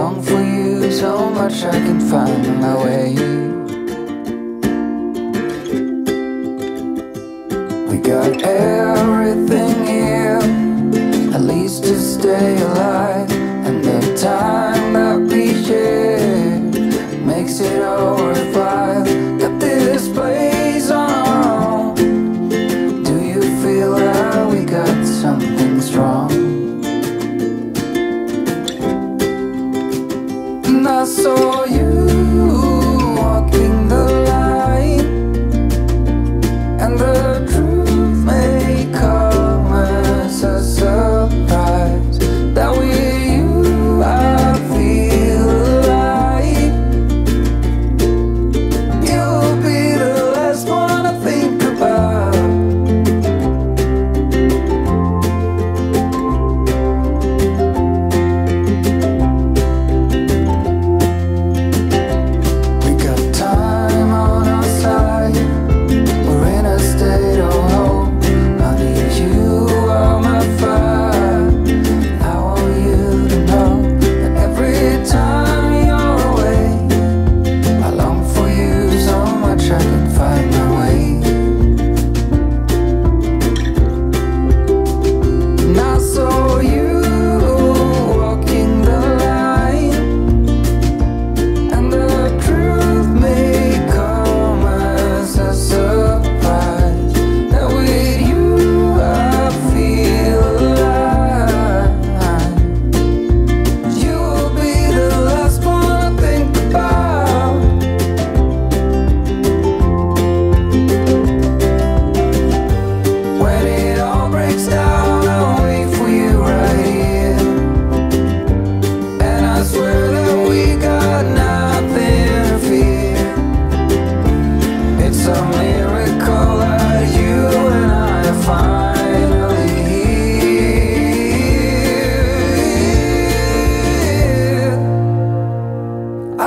long for you so much I can find my way. We got everything here, at least to stay alive.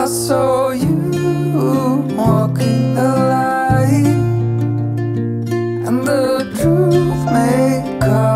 I saw you walking the light And the truth may come.